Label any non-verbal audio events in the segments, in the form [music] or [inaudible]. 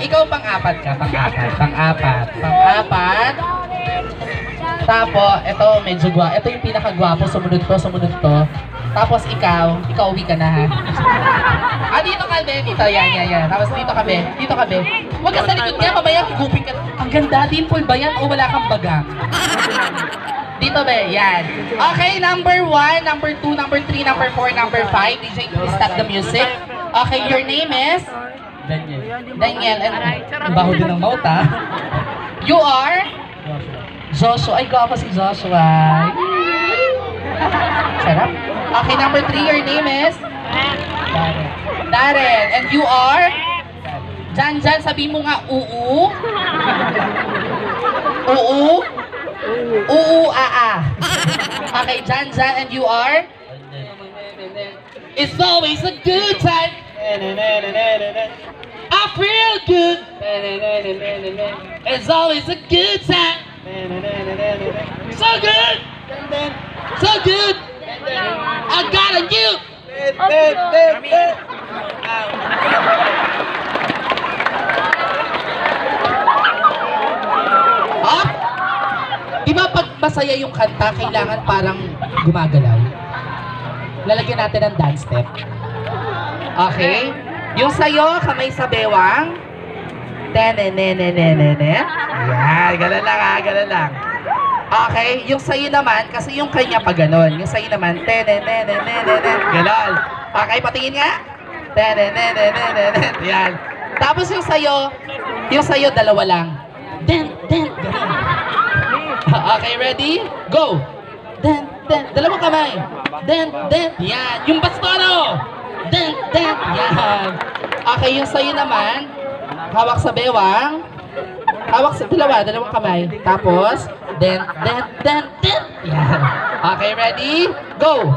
ikaw pang-apat ka, pang-apat, pang-apat, pang-apat. Tapos, ito medyo gwa. Ito yung pinakagwapo, sumunod to, sumunod to. Tapos ikaw, ikaw uwi ka na ha. [laughs] ah, dito ka, be. Dito, yan, yan, yan. Tapos dito ka, be. Dito ka, be. Huwag ka sa likod niya, mamaya higupin ka. Ang ganda, dimple ba yan o wala kang baga? Dito, be. Yan. Okay, number one, number two, number three, number four, number five. DJ, please stop the music. Okay, your name is? Daniel. Daniel. And, ang baho din ng mouth, ha? You are? Joshua. Ay, gwapo si Joshua. Sarap. Okay, number three, your name is? Darren. Darren. And you are? Jan, Jan, sabi mo nga, uu. [laughs] Uu. Uu, aa. Okay, Jan, Jan, and you are? It's always a good time. I feel good. It's always a good time. So good. So good. I got a new. Up. Di pag masaya yung kanta, kailangan parang gumagalaw? Lalagyan natin ng dance step. Okay? Yung sayo, kamay sa bewang. Tenenenenenene. Yan, ganun lang ha, ganun lang. Okay, yung sayo naman, kasi yung kanya pa ganun. Yung sayo naman, tenenenenenene. Ganun. Okay, patingin nga. Tenenenenenene. Yan. Tapos yung sayo, yung sayo, dalawa lang. Den, den, ganun. Okay, ready? Go! Den, den, dalawang kamay. Den, den, yan. Yung bastono! Den, den, yan. Okay, yung sayo naman, hawak sa bewang. Hawak sa dalawa, dalawang kamay. Tapos, den, den, den, den. Yan. Okay, ready? Go!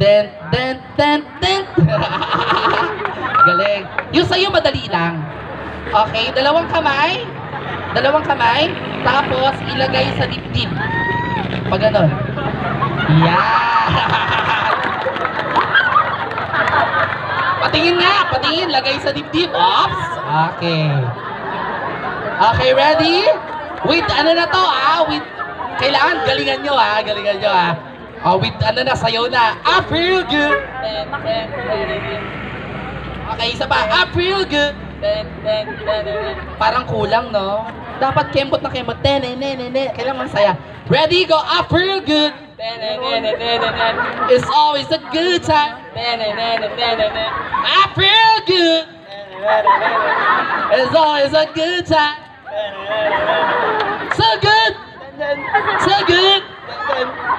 Den, den, den, den. Galing. Yung sa'yo, madali lang. Okay, dalawang kamay. Dalawang kamay. Tapos, ilagay sa dibdib. Pag ganon. Yan. [laughs] Patingin nga, patingin. Lagay sa dibdib. Ops. Okay. Okay, ready? With ano na to ah? With, kailangan galingan nyo ah. Galingan nyo ah. Oh, with ano na, sayaw na. I feel good. Okay, isa pa. I feel good. Parang kulang, no? Dapat kembot na kembot. Kailangan masaya. Ready, go. I feel good. It's always a good time. I feel good. It's always a good time. So good. So good.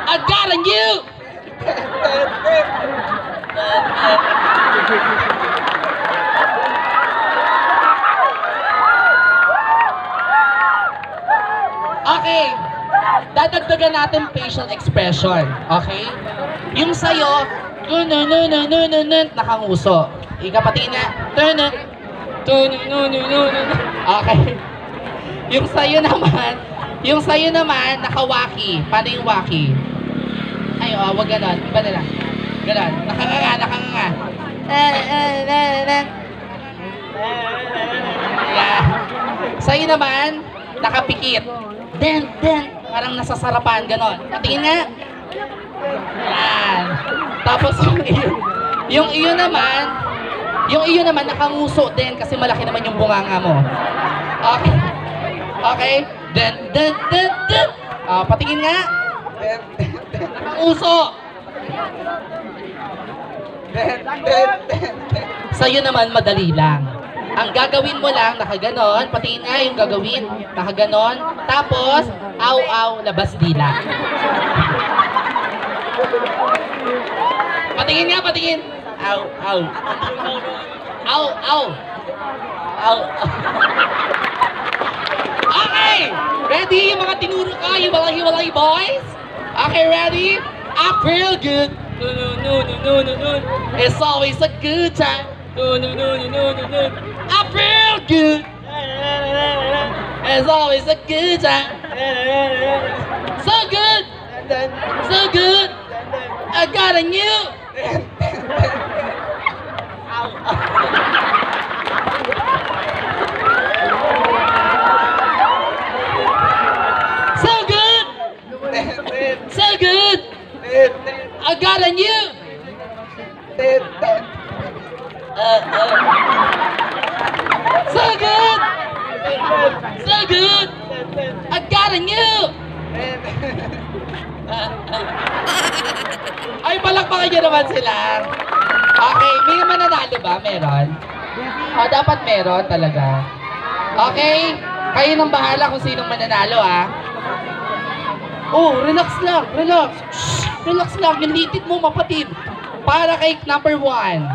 I got a new. Okay. Dadagdagan natin facial expression. Okay? Yung sa'yo, nakanguso. Ikapati na. Okay. Yung sa'yo naman, yung sa'yo naman, nakawaki. Paano yung waki? Ay, oh, wag ganon. Iba na lang. Ganon. Nakanganga, nakanganga. Yeah. Sa'yo naman, nakapikit. Den, den. Parang nasasarapan, ganon. Patingin nga. Yan. Tapos yung [laughs] iyo, yung iyo naman, yung iyo naman nakanguso din kasi malaki naman yung bunganga mo. Okay. Okay. Den, den, den, den. Ah, patingin nga. Nakanguso. Sa'yo naman, madali lang. Ang gagawin mo lang, nakaganon, patingin nga yung gagawin, nakaganon, tapos, aw, aw, labas dila. Patingin nga, patingin. Aw, aw. Aw, aw. Aw. Okay! Ready? Yung mga tinuro ka, yung mga hiwalay boys? Okay, ready? I feel good. No, no, no, no, no, no, no. It's always a good time. No, no, no, no, no, no, no. real good. It's always a good time. So good. So good. I got a new. so good. So good. I got a new. Uh, uh. [laughs] Ay, palakpakan niyo naman sila. Okay, may mananalo ba? Meron? Oh, dapat meron talaga. Okay, kayo nang bahala kung sinong mananalo, ah. Oh, relax lang, relax. Shh, relax lang, yung litid mo mapatid. Para kay number one.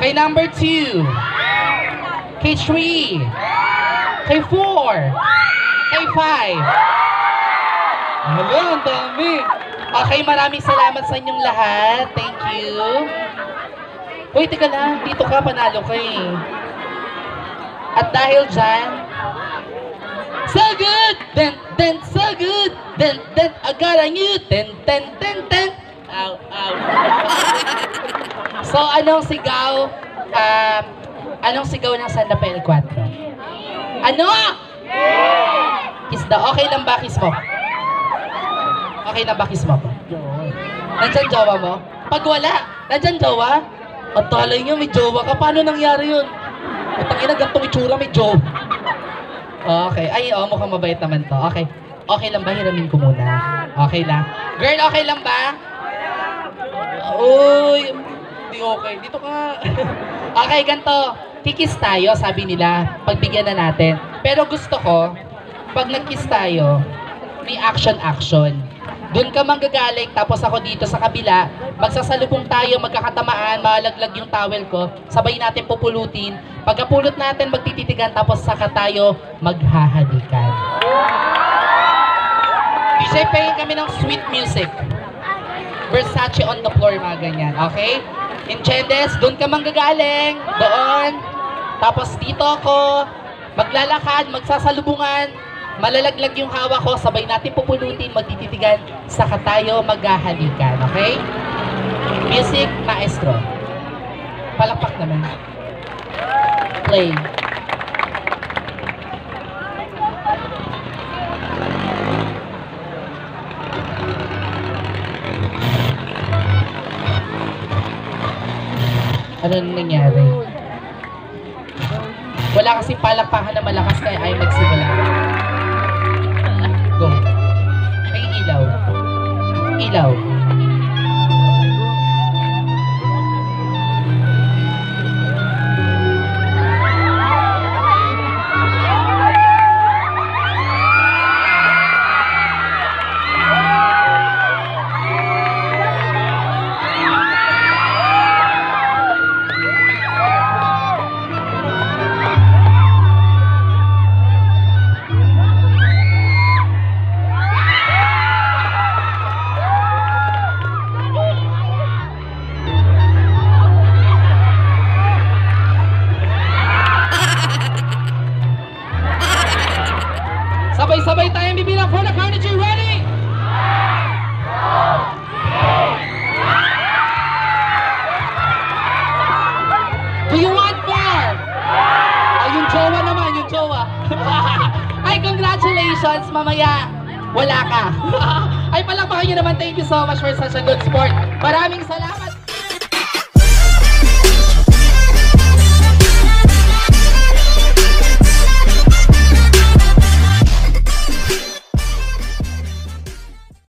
Kay number two. Kay three. Kay four. Kay five. Hala, ang dami. Okay, maraming salamat sa inyong lahat. Thank you. Uy, teka lang. Dito ka, panalo ka eh. At dahil dyan, so good! Then, then, so good! Then, then, I got a new, ten, ten, ten, ten. Ow, ow. [laughs] so, anong sigaw? Um, anong sigaw ng San Rafael 4? Ano? Kiss daw. Okay lang ba kiss mo? Okay lang ba kiss mo? Nandyan jowa mo? Pag wala, nandyan jowa? At talay nyo, may jowa ka. Paano nangyari yun? At ang ina, itsura, may jowa. Okay. Ay, oh, mukhang mabait naman to. Okay. Okay lang ba? Hiramin ko muna. Okay lang. Girl, okay lang ba? Uy, hindi okay. Dito ka. [laughs] okay, ganito. Kikis tayo, sabi nila. Pagbigyan na natin. Pero gusto ko, pag nag-kiss tayo, may action-action. Doon ka manggagaling, tapos ako dito sa kabila, magsasalubong tayo, magkakatamaan, malaglag yung towel ko, sabay natin pupulutin. Pagkapulot natin, magtititigan, tapos saka tayo maghahalikan. DJ, paying kami ng sweet music. Versace on the floor, mga ganyan. Okay? Enchendes, doon ka manggagaling. Doon. Tapos dito ako, maglalakad, magsasalubungan, malalaglag yung hawak ko, sabay natin pupulutin, magtititigan, saka tayo maghahalikan. Okay? Music, maestro. Palakpak naman. Play. Ano nangyari? Wala kasi palakpakan na malakas kaya ay magsimula. lầu Sabay-sabay tayong bibilang for the carnage. Ready? Do you want more? Ay, yung jowa naman, yung jowa. [laughs] Ay, congratulations, mamaya. Wala ka. [laughs] Ay, palakpakan nyo naman. Thank you so much for such a good sport. Maraming salamat.